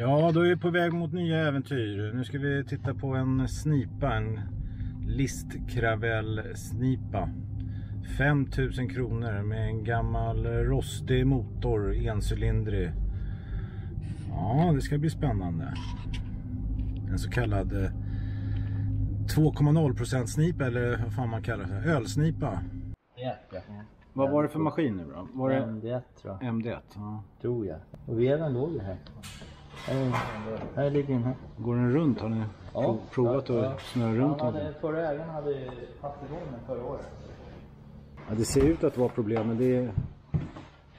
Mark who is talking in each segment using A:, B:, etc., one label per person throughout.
A: Ja, då är vi på väg mot nya äventyr. Nu ska vi titta på en snipa, en listkravell-snipa. 5000 kronor med en gammal rostig motor, encylindrig. Ja, det ska bli spännande. En så kallad 2,0% snipa eller vad fan man kallar det. Ölsnipa.
B: Ja, ja.
A: Vad var det för maskin nu då? Var det
B: MD1 tror jag.
A: MD1? Ja.
B: Tror jag. Och veven låg ju här. Här, ligger den här.
A: Går den runt? Har ni prov- provat att snurra runt
B: hade, förra ägaren hade haft igång den förra året.
A: Ja, det ser ut att vara problem, men det är...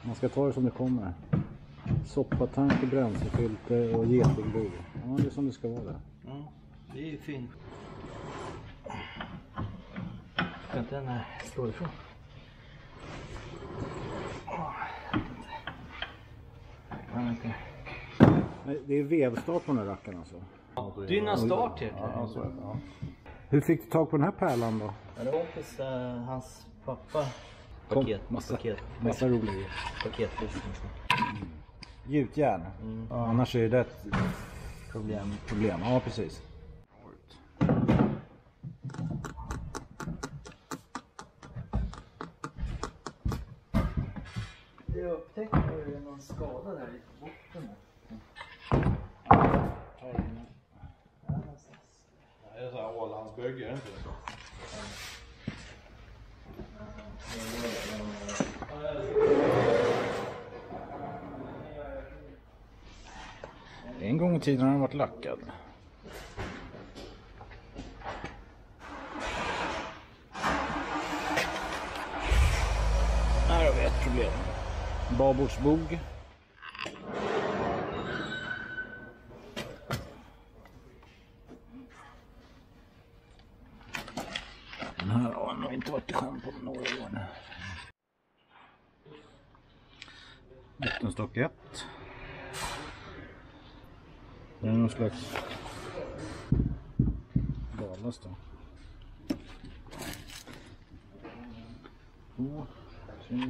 A: Man ska ta det som det kommer. Soppatank bränslefilter och getingbo. Ja, det är som det ska vara. det.
B: Mm, det är ju fint. Ska inte den här slå ifrån? Kan inte.
A: Nej, Det är vevstart på den här rackaren alltså.
B: Dyna start heter det.
A: Hur fick du tag på den här pärlan då?
B: Ja, det var kompis, eh, hans pappa.
A: Kom,
B: Paket,
A: massa-
B: paket,
A: Massa roliga
B: paketbusiness.
A: Gjutjärn. Ja, annars är det ett
B: Problem.
A: problem. Ja, precis.
B: Det jag upptäckte var någon skada där i botten.
C: Det är så är det inte så?
A: En gång i tiden har den varit lackad. Här har vi ett problem. Babordsbog. Den här har nog inte varit i sjön på några år nu. Bottenstock 1. Det är någon slags ballast då. Två, tre,